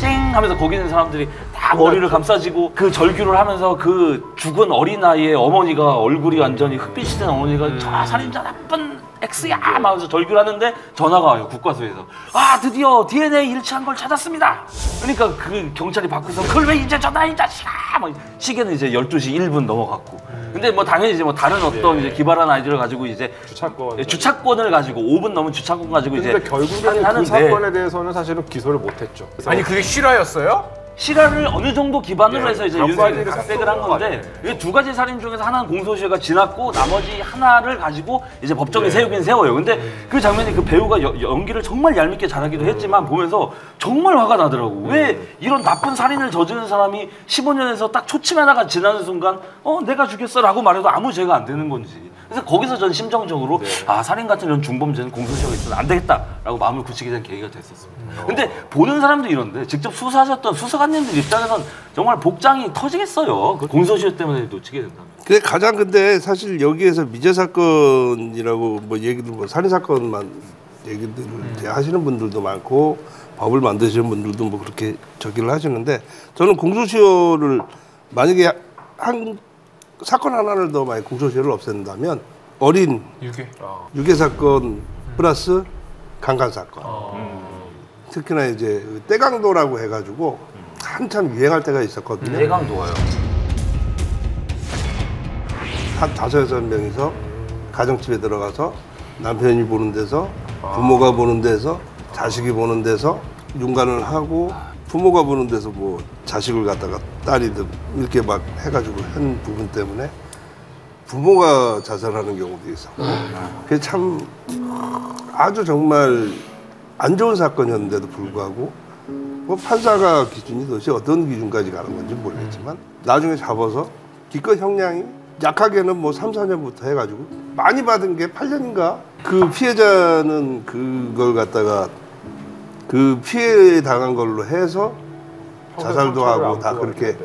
쨍 하면서 거기 있는 사람들이 다 머리를 감싸지고 그 절규를 하면서 그 죽은 어린아이의 어머니가 얼굴이 완전히 흑빛이 된 어머니가 저 살인자 나쁜 X야 막 하면서 절규를 하는데 전화가 와요 국과수에서 아 드디어 DNA 일치한 걸 찾았습니다 그러니까 그 경찰이 바꾸서 그걸 왜 이제 전화해 이 자식아 막 시계는 이제 12시 1분 넘어갔고 근데 뭐 당연히 이제 뭐 다른 어떤 이제 기발한 아이디어를 가지고 이제 주차권. 예, 주차권을 가지고 5분 넘은 주차권 가지고 이제 근데 결국에는 그 하는데 사건에 대해서는 사실은 기소를 못했죠. 아니 그게 실화였어요? 실화를 어느 정도 기반으로 해서 이제 몇 윤석열이 각색을 한 건데 이게 두 가지 살인 중에서 하나는 공소시효가 지났고 나머지 하나를 가지고 이제 법정에 세우긴 세워요. 근데 그 장면이 그 배우가 여- 연기를 정말 얄밉게 잘하기도 했지만 보면서 정말 화가 나더라고. 왜 이런 나쁜 살인을 저지른 사람이 15년에서 딱 초침 하나가 지나는 순간 어 내가 죽였어라고 말해도 아무 죄가 안 되는 건지. 그래서 거기서 전 심정적으로 아 살인 같은 이런 중범죄는 공소시효가 있으면 안 되겠다라고 마음을 굳히게 된 계기가 됐었습니다. 근데 보는 사람도 이런데 직접 수사하셨던 수사관님들 입장에선 정말 복장이 터지겠어요. 그 공소시효 때문에 놓치게 된다면. 근데 가장 근데 사실 여기에서 미제 사건이라고 뭐 얘기들 뭐 살인 사건만 얘기들을 이제 하시는 분들도 많고 법을 만드시는 분들도 뭐 그렇게 저기를 하시는데 저는 공소시효를 만약에 한 사건 하나를 더 많이 공소시효를 없앤다면 어린 유괴. 유괴 사건 플러스 강간 사건. 특히나 이제 그 떼강도라고 해가지고 한참 유행할 때가 있었거든요. 대강도가요. 한 다섯 여섯 명이서 가정집에 들어가서 남편이 보는 데서 부모가 보는 데서 자식이 보는 데서 윤관을 하고 부모가 보는 데서 뭐 자식을 갖다가 딸이든 이렇게 막 해가지고 한 부분 때문에 부모가 자살하는 경우도 있었고 그게 참 아주 정말 안 좋은 사건이었는데도 불구하고 뭐 판사가 기준이 도대체 어떤 기준까지 가는 건지 모르겠지만 나중에 잡아서 기껏 형량이 약하게는 뭐 3, 4년부터 해가지고 많이 받은 게 8년인가? 그 피해자는 그걸 갖다가 그 피해 당한 걸로 해서 자살도 하고 다 그렇게.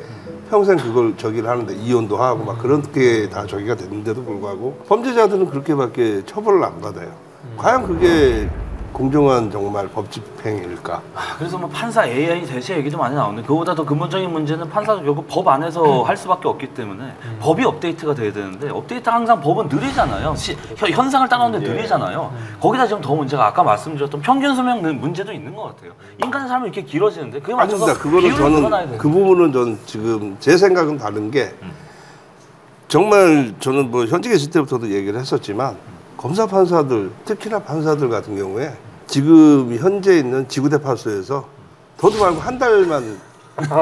평생 그걸 저기를 하는데 이혼도 하고 막 그렇게 다 저기가 됐는데도 불구하고 범죄자들은 그렇게밖에 처벌을 안 받아요. 과연 그게 공정한 정말 법 집행일까? 아, 그래서 뭐 판사 AI 대체 얘기도 많이 나오는데 그보다 더 근본적인 문제는 판사도 결국 법 안에서 할 수밖에 없기 때문에 법이 업데이트가 돼야 되는데 업데이트 항상 법은 느리잖아요. 시- 현- 현상을 따라오는데 느리잖아요. 거기다 지금 더 문제가 아까 말씀드렸던 평균 수명 는 문제도 있는 것 같아요. 인간 삶이 이렇게 길어지는데 그게 맞춰서 아닙니다. 그거는 저는. 그 부분은 저는 지금 제 생각은 다른 게 정말 저는 뭐 현직에 있을 때부터도 얘기를 했었지만 검사 판사들 특히나 판사들 같은 경우에 지금 현재 있는 지구대 파수에서 더도 말고 한 달만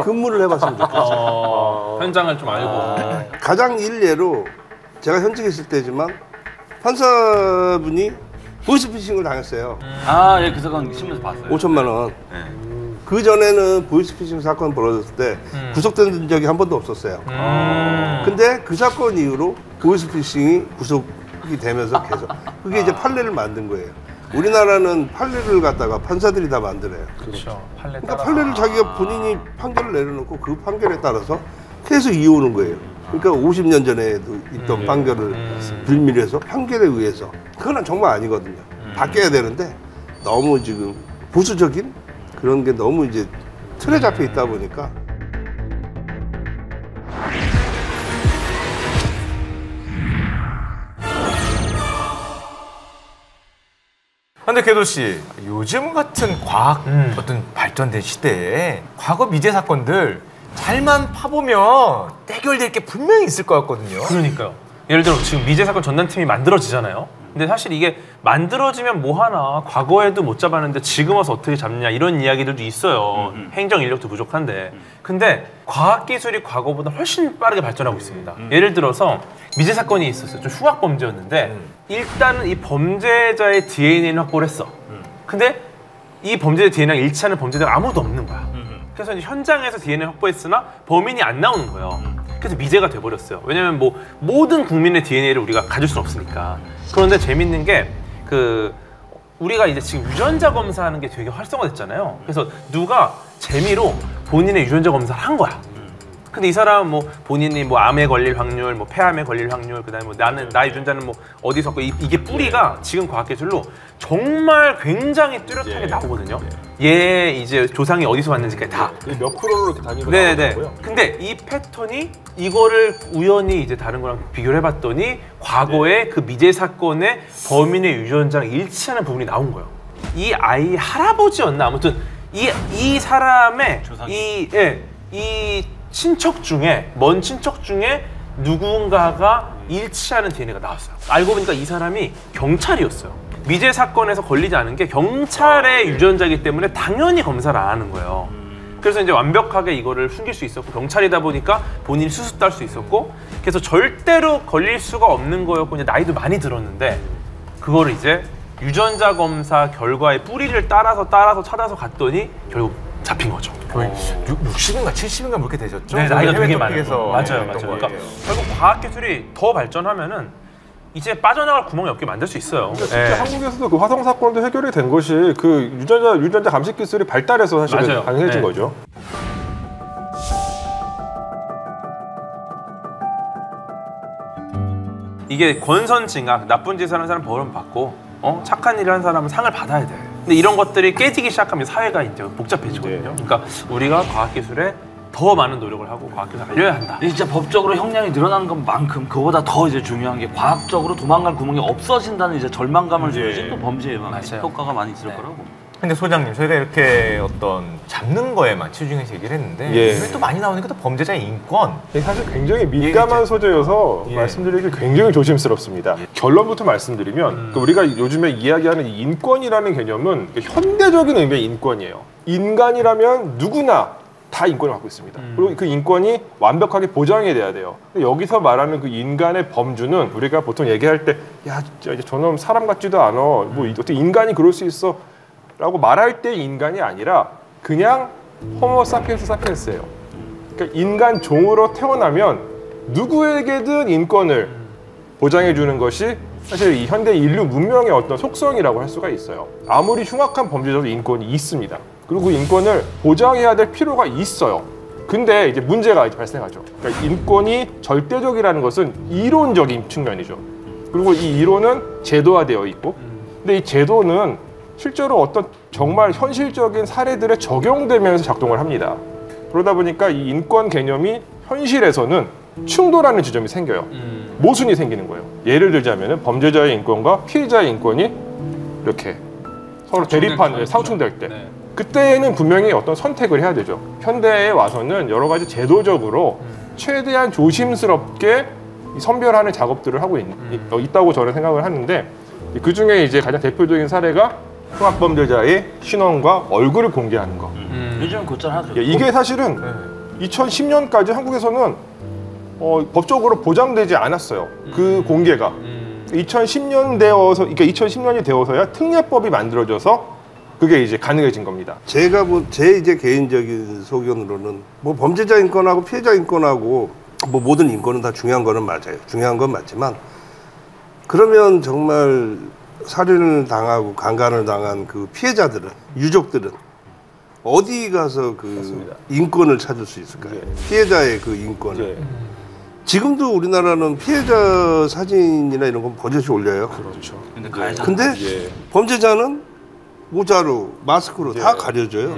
근무를 해봤으면 좋겠어요. 어, 현장을 좀 알고. 가장 일례로 제가 현직에 있을 때지만 판사분이 보이스피싱을 당했어요. 아, 예, 그 사건 신문에서 봤어요. 5천만 원. 네. 그 전에는 보이스피싱 사건 벌어졌을 때 구속된 적이 한 번도 없었어요. 음. 근데 그 사건 이후로 보이스피싱이 구속 이 되면서 계속 그게 이제 판례를 만든 거예요. 우리나라는 판례를 갖다가 판사들이 다 만들어요. 그렇죠. 판례 그러니까. 판례를 자기가 본인이 판결을 내려놓고 그 판결에 따라서 계속 이어오는 거예요. 그러니까 50년 전에도 있던 판결을 빌미해서 판결에 의해서 그건 정말 아니거든요. 바뀌어야 되는데 너무 지금 보수적인 그런 게 너무 이제 틀에 잡혀 있다 보니까 근데 궤도 씨 요즘 같은 과학 음. 어떤 발전된 시대에 과거 미제 사건들 잘만 파보면 해결될 게 분명히 있을 것 같거든요. 그러니까요. 예를 들어 지금 미제 사건 전담팀이 만들어지잖아요. 근데 사실 이게 만들어지면 뭐 하나 과거에도 못 잡았는데 지금 와서 어떻게 잡냐 이런 이야기들도 있어요. 행정 인력도 부족한데. 근데 과학 기술이 과거보다 훨씬 빠르게 발전하고 있습니다. 예를 들어서 미제 사건이 있었어요. 좀 흉악 범죄였는데 일단은 이 범죄자의 DNA를 확보를 했어. 근데 이 범죄자 DNA랑 일치하는 범죄자가 아무도 없는 거야. 그래서 현장에서 DNA 확보했으나 범인이 안 나오는 거예요. 그래서 미제가 돼버렸어요. 왜냐면 뭐 모든 국민의 DNA를 우리가 가질 수는 없으니까. 그런데 재밌는 게 그 우리가 이제 지금 유전자 검사하는 게 되게 활성화됐잖아요. 그래서 누가 재미로 본인의 유전자 검사를 한 거야. 근데 이 사람은 뭐 본인이 뭐 암에 걸릴 확률, 뭐 폐암에 걸릴 확률, 그다음에 뭐 나는 나 유전자는 뭐 어디서 고 이게 뿌리가 지금 과학 기술로 정말 굉장히 뚜렷하게 예. 나오거든요. 얘 이제 조상이 어디서 왔는지까지 다. 이게 몇 프로로 이렇게 단위로 네네. 나오고요. 근데 이 패턴이 이거를 우연히 이제 다른 거랑 비교를 해봤더니 과거에 그 미제 사건의 범인의 유전자랑 일치하는 부분이 나온 거예요. 이 아이 할아버지였나 아무튼 이 이 사람의 이 예, 이 친척 중에 먼 친척 중에 누군가가 일치하는 DNA가 나왔어요. 알고 보니까 이 사람이 경찰이었어요. 미제 사건에서 걸리지 않은 게 경찰의 유전자이기 때문에 당연히 검사를 안 하는 거예요. 그래서 이제 완벽하게 이거를 숨길 수 있었고 경찰이다 보니까 본인이 수습도 할 수 있었고 그래서 절대로 걸릴 수가 없는 거였고 이제 나이도 많이 들었는데 그거를 이제 유전자 검사 결과의 뿌리를 따라서 따라서 찾아서 갔더니 결국 잡힌 거죠. 거의 60인가 70인가 그렇게 되셨죠? 네, 나이가 해외 되게 많아요. 맞아요, 맞아요. 그러니까 결국 과학 기술이 더 발전하면은 이제 빠져나갈 구멍이 없게 만들 수 있어요. 실제 예. 한국에서도 그 화성 사건도 해결이 된 것이 그 유전자 유전자 감식 기술이 발달해서 사실은 맞아요. 가능해진 네. 거죠. 이게 권선징악 나쁜 짓을 하는 사람 벌은 받고 어? 착한 일을 하는 사람은 상을 받아야 돼. 근데 이런 것들이 깨지기 시작하면 사회가 이제 복잡해지거든요. 그러니까 우리가 과학기술에 더 많은 노력을 하고 과학기술을 알려야 한다. 진짜 법적으로 형량이 늘어나는 것만큼 그보다 더 이제 중요한 게 과학적으로 도망갈 구멍이 없어진다는 이제 절망감을 주는 또 범죄 예방에 맞아요. 효과가 많이 있을 네. 거라고. 근데 소장님 저희가 이렇게 어떤 잡는 거에만 치중해서 얘기를 했는데 예. 또 많이 나오니까 또 범죄자의 인권 이게 사실 굉장히 민감한 소재여서 예. 말씀드리기 굉장히 조심스럽습니다. 결론부터 말씀드리면 그 우리가 요즘에 이야기하는 이 인권이라는 개념은 현대적인 의미의 인권이에요. 인간이라면 누구나 다 인권을 갖고 있습니다. 그리고 그 인권이 완벽하게 보장이 돼야 돼요. 여기서 말하는 그 인간의 범주는 우리가 보통 얘기할 때, 야, 진짜 저놈 사람 같지도 않아. 뭐 어떻게 인간이 그럴 수 있어? 라고 말할 때 인간이 아니라 그냥 호모 사피엔스 사피엔스예요. 그러니까 인간 종으로 태어나면 누구에게든 인권을 보장해 주는 것이 사실 이 현대 인류 문명의 어떤 속성이라고 할 수가 있어요. 아무리 흉악한 범죄자도 인권이 있습니다. 그리고 그 인권을 보장해야 될 필요가 있어요. 근데 이제 문제가 이제 발생하죠. 그러니까 인권이 절대적이라는 것은 이론적인 측면이죠. 그리고 이 이론은 제도화되어 있고, 근데 이 제도는 실제로 어떤 정말 현실적인 사례들에 적용되면서 작동을 합니다. 그러다 보니까 이 인권 개념이 현실에서는 충돌하는 지점이 생겨요. 모순이 생기는 거예요. 예를 들자면 범죄자의 인권과 피해자의 인권이 이렇게 서로 대립하는 상충될 때 그때는 분명히 어떤 선택을 해야 되죠. 현대에 와서는 여러 가지 제도적으로 최대한 조심스럽게 이 선별하는 작업들을 하고 있, 다고 저는 생각을 하는데 그 중에 이제 가장 대표적인 사례가 흉악범죄자의 신원과 얼굴을 공개하는 거. 요즘은 곧잘하죠. 예, 이게 사실은 2010년까지 한국에서는 어, 법적으로 보장되지 않았어요. 그 공개가. 2010년 되어서, 그러니까 2010년이 되어서야 특례법이 만들어져서 그게 이제 가능해진 겁니다. 제가 뭐 제 이제 개인적인 소견으로는 뭐 범죄자 인권하고 피해자 인권하고 뭐 모든 인권은 다 중요한 거는 맞아요. 중요한 건 맞지만 그러면 정말 살인을 당하고 강간을 당한 그 피해자들은 유족들은 어디 가서 그 맞습니다. 인권을 찾을 수 있을까요? 예. 피해자의 그 인권을. 예. 지금도 우리나라는 피해자 사진이나 이런 건 버젓이 올려요. 그렇죠. 근데 가해자 근데 예. 범죄자는 모자로 마스크로 다 예. 가려져요.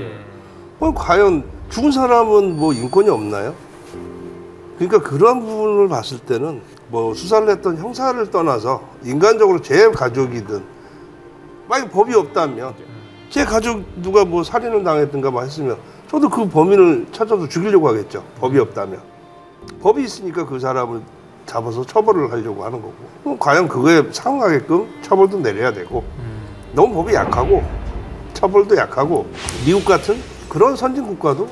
어, 과연 죽은 사람은 뭐 인권이 없나요? 그러니까 그런 부분을 봤을 때는 뭐 수사를 했던 형사를 떠나서 인간적으로 제 가족이든 만약 법이 없다면 제 가족 누가 뭐 살인을 당했든가 뭐 했으면 저도 그 범인을 찾아서 죽이려고 하겠죠. 법이 없다면 법이 있으니까 그 사람을 잡아서 처벌을 하려고 하는 거고 그럼 과연 그거에 상응하게끔 처벌도 내려야 되고 너무 법이 약하고 처벌도 약하고 미국 같은 그런 선진 국가도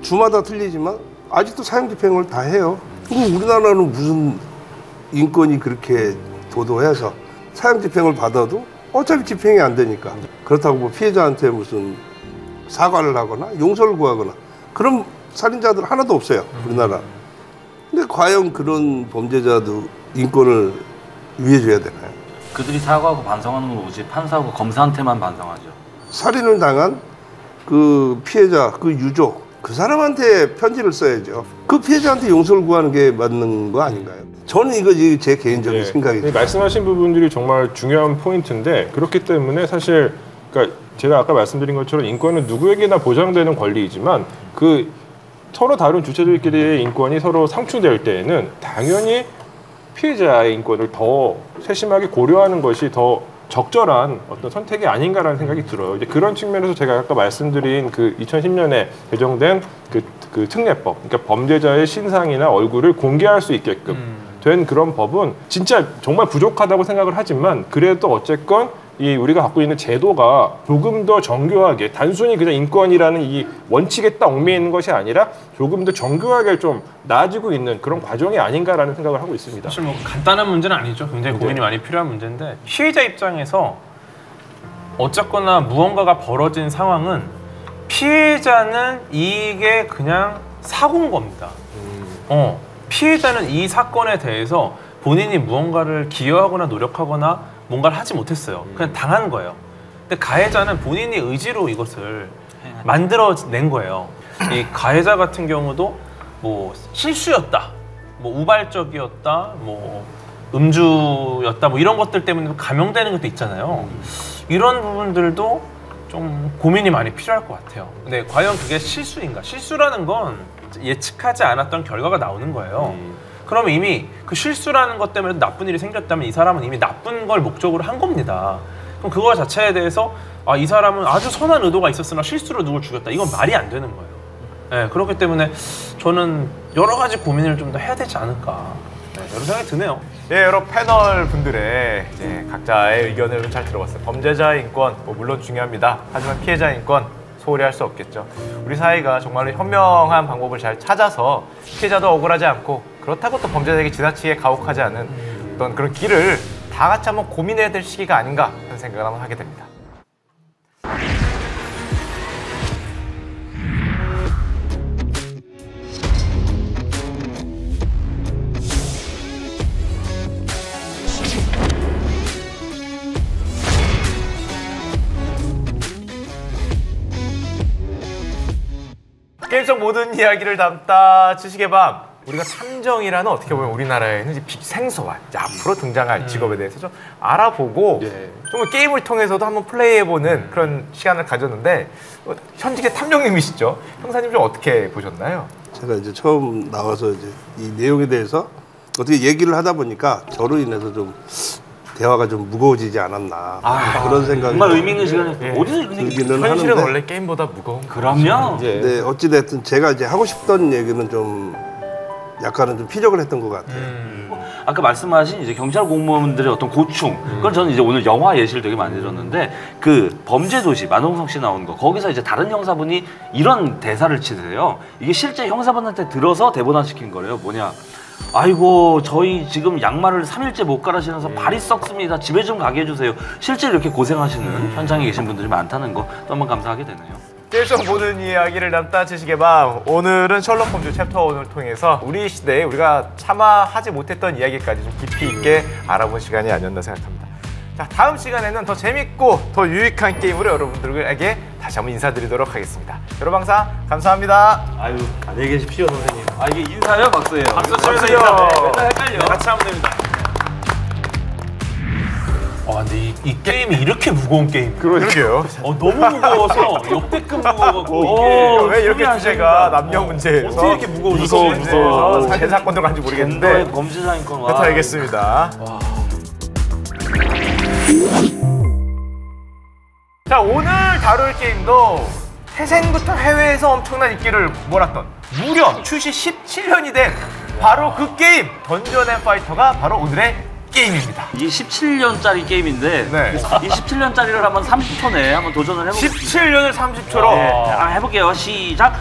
주마다 틀리지만 아직도 사형 집행을 다 해요. 그리고 우리나라는 무슨 인권이 그렇게 도도해서 사형 집행을 받아도 어차피 집행이 안 되니까 그렇다고 뭐 피해자한테 무슨 사과를 하거나 용서를 구하거나 그런 살인자들 하나도 없어요 우리나라. 근데 과연 그런 범죄자도 인권을 위해줘야 되나요? 그들이 사과하고 반성하는 건 오지 판사하고 검사한테만 반성하죠. 살인을 당한 그 피해자, 그 유족, 그 사람한테 편지를 써야죠. 그 피해자한테 용서를 구하는 게 맞는 거 아닌가요? 저는 이거 이제 개인적인 예, 생각이죠. 이 말씀하신 부분들이 정말 중요한 포인트인데 그렇기 때문에 사실 그러니까 제가 아까 말씀드린 것처럼 인권은 누구에게나 보장되는 권리이지만 그 서로 다른 주체들끼리의 인권이 서로 상충될 때에는 당연히 피해자의 인권을 더 세심하게 고려하는 것이 더 적절한 어떤 선택이 아닌가라는 생각이 들어요. 이제 그런 측면에서 제가 아까 말씀드린 그 2010년에 개정된 그, 그 특례법, 그러니까 범죄자의 신상이나 얼굴을 공개할 수 있게끔 된 그런 법은 진짜 정말 부족하다고 생각을 하지만 그래도 어쨌건 이 우리가 갖고 있는 제도가 조금 더 정교하게 단순히 그냥 인권이라는 이 원칙에 딱 얽매여 있는 것이 아니라 조금 더 정교하게 좀 나아지고 있는 그런 과정이 아닌가라는 생각을 하고 있습니다. 사실 뭐 간단한 문제는 아니죠. 굉장히 고민이 많이 필요한 문제인데 피해자 입장에서 어쨌거나 무언가가 벌어진 상황은 피해자는 이게 그냥 사고인 겁니다. 어, 피해자는 이 사건에 대해서 본인이 무언가를 기여하거나 노력하거나 뭔가를 하지 못했어요. 그냥 당한 거예요. 근데 가해자는 본인이 의지로 이것을 만들어낸 거예요. 이 가해자 같은 경우도 뭐 실수였다, 뭐 우발적이었다, 뭐 음주였다, 뭐 이런 것들 때문에 감형되는 것도 있잖아요. 이런 부분들도 좀 고민이 많이 필요할 것 같아요. 근데 과연 그게 실수인가? 실수라는 건 예측하지 않았던 결과가 나오는 거예요. 그러면 이미 그 실수라는 것 때문에 나쁜 일이 생겼다면 이 사람은 이미 나쁜 걸 목적으로 한 겁니다. 그럼 그거 자체에 대해서 아, 이 사람은 아주 선한 의도가 있었으나 실수로 누굴 죽였다. 이건 말이 안 되는 거예요. 네, 그렇기 때문에 저는 여러 가지 고민을 좀 더 해야 되지 않을까. 네, 여러 생각이 드네요. 예, 여러 패널 분들의 이제 각자의 의견을 좀잘 들어봤어요. 범죄자 인권 뭐 물론 중요합니다. 하지만 피해자 인권 소홀히 할 수 없겠죠. 우리 사회가 정말로 현명한 방법을 잘 찾아서 피해자도 억울하지 않고 그렇다고 또 범죄자에게 지나치게 가혹하지 않은 어떤 그런 길을 다 같이 한번 고민해야 될 시기가 아닌가 하는 생각을 한번 하게 됩니다. 게임 속 모든 이야기를 담다 지식의 밤. 우리가 탐정이라는 어떻게 보면 우리나라에는 생소한 앞으로 등장할 직업에 대해서 좀 알아보고 정말 게임을 통해서도 한번 플레이해보는 그런 시간을 가졌는데 어, 현직의 탐정님이시죠? 형사님 좀 어떻게 보셨나요? 제가 이제 처음 나와서 이제 이 내용에 대해서 어떻게 얘기를 하다 보니까 저로 인해서 좀 대화가 좀 무거워지지 않았나. 그런 생각이 정말 의미 있는 시간에 예. 어디서 이런 얘기 들기는 현실은 하는데 원래 게임보다 무거운 거 그럼요. 네, 어찌 됐든 제가 이제 하고 싶던 얘기는 좀 약간은 좀 피력을 했던 것 같아요. 아까 말씀하신 이제 경찰 공무원들의 어떤 고충. 그건 저는 이제 오늘 영화 예시를 되게 많이 들었는데 그 범죄 도시 만홍성 씨 나온 거. 거기서 이제 다른 형사분이 이런 대사를 치세요. 이게 실제 형사분한테 들어서 대본화 시킨 거래요. 뭐냐 아이고 저희 지금 양말을 3일째 못 갈아 신어서 발이 썩습니다. 집에 좀 가게 해주세요. 실제 로 이렇게 고생하시는 현장에 계신 분들이 많다는 거 또 한번 감사하게 되네요. 속 모든 이야기를 담다 지식의 밤 오늘은 셜록 홈즈 챕터 1을 통해서 우리 시대에 우리가 차마 하지 못했던 이야기까지 좀 깊이 있게 알아본 시간이 아니었나 생각합니다. 자 다음 시간에는 더 재밌고 더 유익한 게임으로 여러분들에게 다시 한번 인사드리도록 하겠습니다 여러분 항상 감사합니다 아유 안녕히 계십시오 선생님 아 이게 인사예요 박수예요 박수 치면서. 인사. 네, 맨날 헷갈려 같이 하면 됩니다. 와, 근데 이, 이 게임이 이렇게 무거운 게임. 그러게요 어, 너무 무거워서 역대급 무거워갖고 어, 이게 왜 이렇게 주제가. 남녀 문제에서 어떻게 이렇게 무거워졌지? 무서워 네. 무서워서 살인 사건도 간지 모르겠는데 젠더의 범죄자인권 와 그렇다 알겠습니다. 자 오늘 다룰 게임도 태생부터 해외에서 엄청난 인기를 몰았던 무려 출시 17년이 된 바로 그 게임 던전 앤 파이터가 바로 오늘의 게임입니다. 이게 17년짜리 게임인데 네. 이 17년짜리를 한번 30초 내에 한번 도전을 해보겠습니다. 17년을 30초로. 네, 자, 해볼게요. 시작.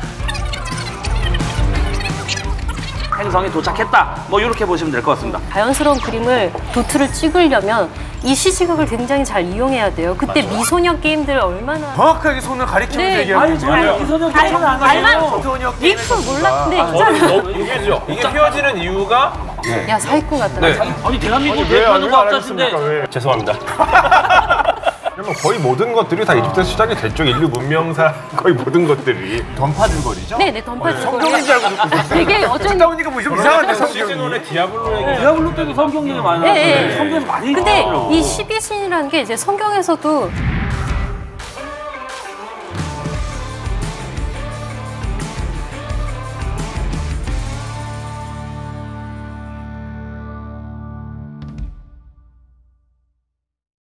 행성이 도착했다. 뭐 이렇게 보시면 될 것 같습니다. 자연스러운 그림을 도트를 찍으려면 이 시시각을 굉장히 잘 이용해야 돼요. 그때 미소녀 게임들 얼마나 정확하게 손을 가리키면서 네. 아니 있네요. 정말 이선영 말- 게임은 안 하네요 미소녀 게임의 릭스. 몰랐는데 아, 있잖아. 이게죠. 이게 헤어지는 이유가 야 사기꾼 같다. 네. 아니 대한민국 대표하는 과학자신데 하겠습니까? 왜? 죄송합니다. 그러면 거의 모든 것들이 다 이집트에서 시작이 됐죠. 인류 문명사 거의 모든 것들이. 던파줄거리죠? 네네 던파줄 성경인 줄 알고 듣고. 되게 어쩐 듣다 보니까 뭐 좀 이상한데 성경이. 1의 디아블로 얘기 디아블로 때도 성경 얘기 많이 네, 나왔어요. 네. 성경에서 많이 근데. 이 12신이라는 게 이제 성경에서도